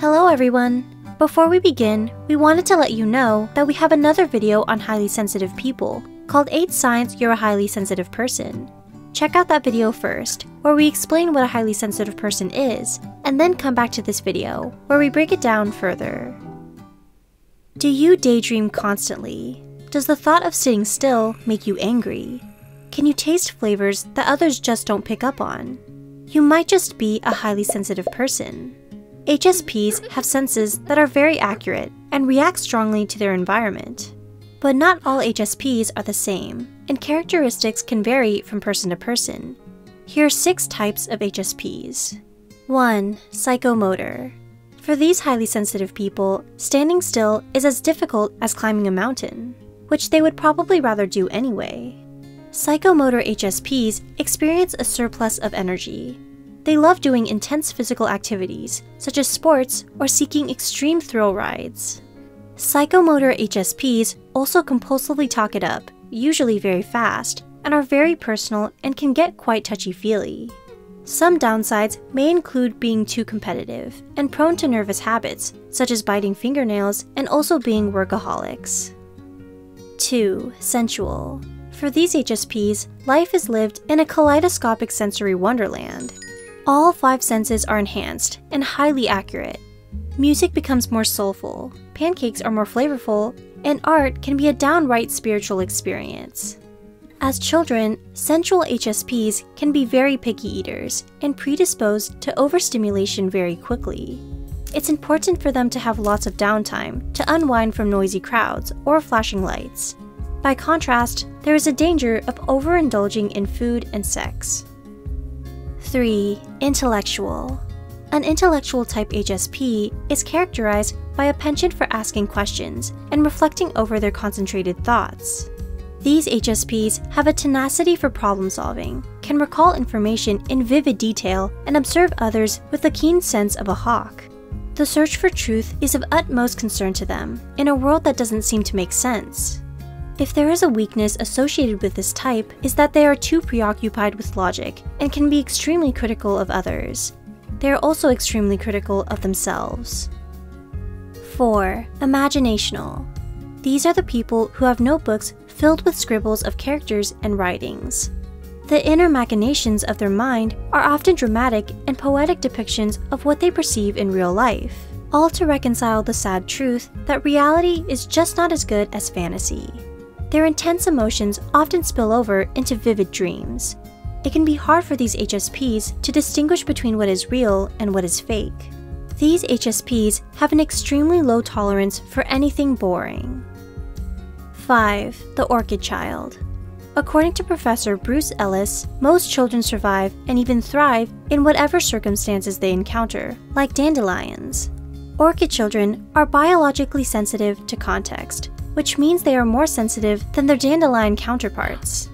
Hello everyone! Before we begin, we wanted to let you know that we have another video on highly sensitive people called 8 Signs You're a Highly Sensitive Person. Check out that video first, where we explain what a highly sensitive person is, and then come back to this video, where we break it down further. Do you daydream constantly? Does the thought of sitting still make you angry? Can you taste flavors that others just don't pick up on? You might just be a highly sensitive person. HSPs have senses that are very accurate and react strongly to their environment. But not all HSPs are the same, and characteristics can vary from person to person. Here are six types of HSPs. 1. Psychomotor. For these highly sensitive people, standing still is as difficult as climbing a mountain, which they would probably rather do anyway. Psychomotor HSPs experience a surplus of energy, they love doing intense physical activities, such as sports or seeking extreme thrill rides. Psychomotor HSPs also compulsively talk it up, usually very fast, and are very personal and can get quite touchy-feely. Some downsides may include being too competitive and prone to nervous habits, such as biting fingernails and also being workaholics. 2. Sensual. For these HSPs, life is lived in a kaleidoscopic sensory wonderland. All five senses are enhanced and highly accurate. Music becomes more soulful, pancakes are more flavorful, and art can be a downright spiritual experience. As children, sensual HSPs can be very picky eaters and predisposed to overstimulation very quickly. It's important for them to have lots of downtime to unwind from noisy crowds or flashing lights. By contrast, there is a danger of overindulging in food and sex. 3. Intellectual. An intellectual type HSP is characterized by a penchant for asking questions and reflecting over their concentrated thoughts. These HSPs have a tenacity for problem solving, can recall information in vivid detail, and observe others with the keen sense of a hawk. The search for truth is of utmost concern to them in a world that doesn't seem to make sense. If there is a weakness associated with this type, is that they are too preoccupied with logic and can be extremely critical of others. They are also extremely critical of themselves. 4. Imaginational. These are the people who have notebooks filled with scribbles of characters and writings. The inner machinations of their mind are often dramatic and poetic depictions of what they perceive in real life, all to reconcile the sad truth that reality is just not as good as fantasy. Their intense emotions often spill over into vivid dreams. It can be hard for these HSPs to distinguish between what is real and what is fake. These HSPs have an extremely low tolerance for anything boring. 5. The Orchid Child According to Professor Bruce Ellis, most children survive and even thrive in whatever circumstances they encounter, like dandelions. Orchid children are biologically sensitive to context, which means they are more sensitive than their dandelion counterparts.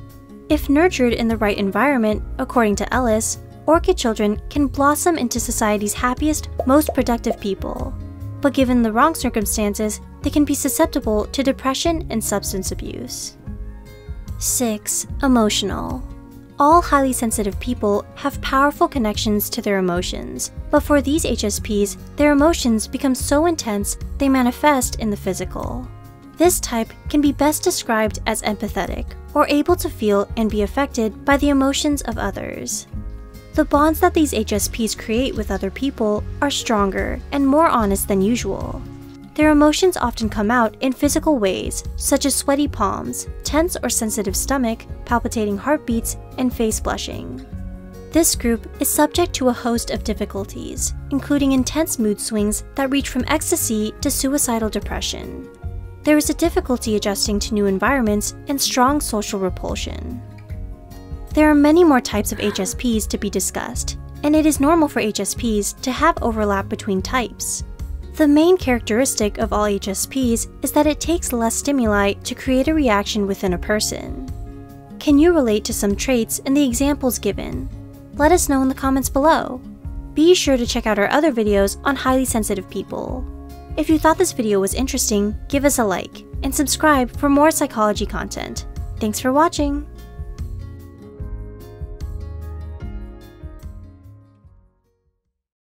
If nurtured in the right environment, according to Ellis, orchid children can blossom into society's happiest, most productive people. But given the wrong circumstances, they can be susceptible to depression and substance abuse. 6. Emotional. All highly sensitive people have powerful connections to their emotions, but for these HSPs, their emotions become so intense they manifest in the physical. This type can be best described as empathetic, or able to feel and be affected by the emotions of others. The bonds that these HSPs create with other people are stronger and more honest than usual. Their emotions often come out in physical ways, such as sweaty palms, tense or sensitive stomach, palpitating heartbeats, and face blushing. This group is subject to a host of difficulties, including intense mood swings that reach from ecstasy to suicidal depression there is a difficulty adjusting to new environments and strong social repulsion. There are many more types of HSPs to be discussed, and it is normal for HSPs to have overlap between types. The main characteristic of all HSPs is that it takes less stimuli to create a reaction within a person. Can you relate to some traits in the examples given? Let us know in the comments below. Be sure to check out our other videos on highly sensitive people. If you thought this video was interesting, give us a like, and subscribe for more psychology content. Thanks for watching!